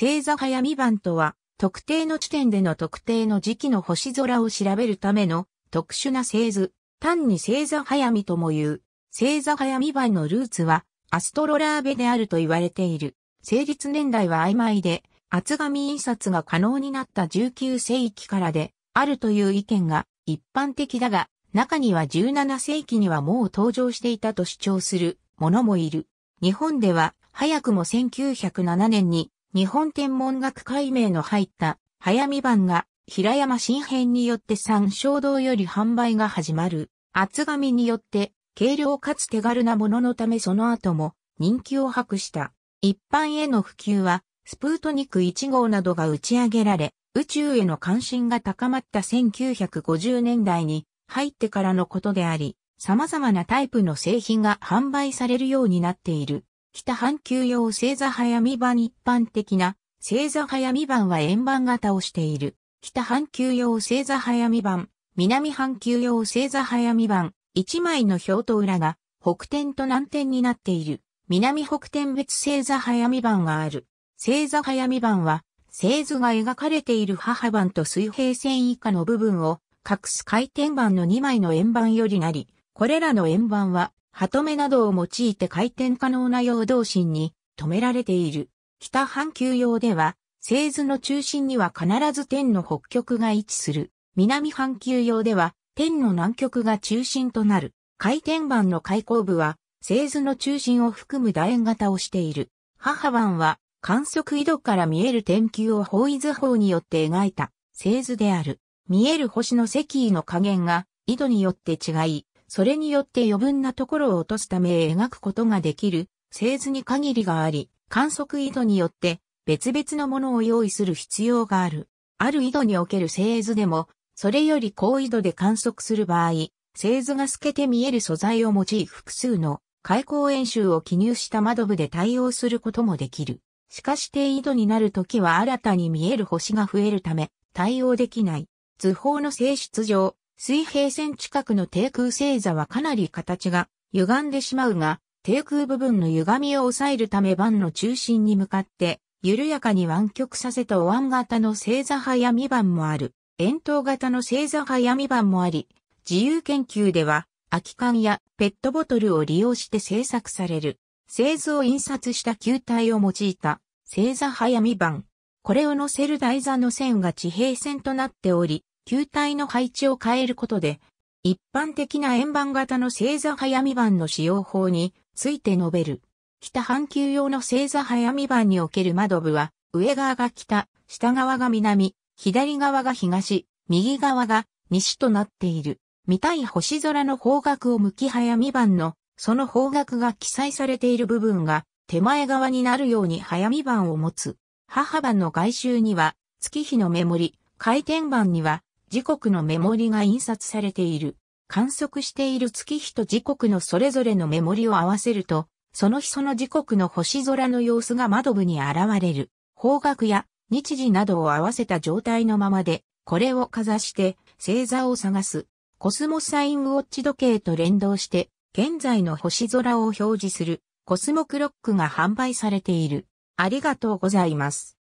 星座早見版とは、特定の地点での特定の時期の星空を調べるための特殊な星図、単に星座早見とも言う。星座早見版のルーツは、アストロラーベであると言われている。成立年代は曖昧で、厚紙印刷が可能になった19世紀からで、あるという意見が一般的だが、中には17世紀にはもう登場していたと主張する者もいる。日本では早くも1907年に日本天文学解明の入った早見版が平山新編によって三衝動より販売が始まる。厚紙によって軽量かつ手軽なもののためその後も人気を博した。一般への普及はスプートニク1号などが打ち上げられ、宇宙への関心が高まった1950年代に入ってからのことであり、様々なタイプの製品が販売されるようになっている。北半球用星座早見版一般的な星座早見版は円盤型をしている。北半球用星座早見版、南半球用星座早見版、一枚の表と裏が北点と南点になっている。南北点別星座早見版がある。星座早見版は、星図が描かれている母版と水平線以下の部分を隠す回転板の2枚の円盤よりなり、これらの円盤は、鳩目などを用いて回転可能な陽動針に止められている。北半球用では、星図の中心には必ず天の北極が位置する。南半球用では、天の南極が中心となる。回転板の開口部は、星図の中心を含む楕円型をしている。母板は、観測緯度から見える天球を方位図法によって描いた星図である。見える星の積位の加減が緯度によって違い、それによって余分なところを落とすため描くことができる星図に限りがあり、観測緯度によって別々のものを用意する必要がある。ある緯度における星図でも、それより高緯度で観測する場合、星図が透けて見える素材を用い複数の開口演習を記入した窓部で対応することもできる。しかし低緯度になるときは新たに見える星が増えるため対応できない。図法の性質上、水平線近くの低空星座はかなり形が歪んでしまうが、低空部分の歪みを抑えるため盤の中心に向かって緩やかに湾曲させたお椀型の星座早見盤もある。円筒型の星座早見盤もあり、自由研究では空き缶やペットボトルを利用して制作される。製図を印刷した球体を用いた星座早見盤。これを乗せる台座の線が地平線となっており、球体の配置を変えることで、一般的な円盤型の星座早見版の使用法について述べる。北半球用の星座早見版における窓部は、上側が北、下側が南、左側が東、右側が西となっている。見たい星空の方角を向き早見版の、その方角が記載されている部分が手前側になるように早見版を持つ。母版の外周には月日のメモリ、回転板には時刻のメモリが印刷されている。観測している月日と時刻のそれぞれのメモリを合わせると、その日その時刻の星空の様子が窓部に現れる。方角や日時などを合わせた状態のままで、これをかざして星座を探す。コスモサインウォッチ時計と連動して、現在の星空を表示するコスモクロックが販売されている。ありがとうございます。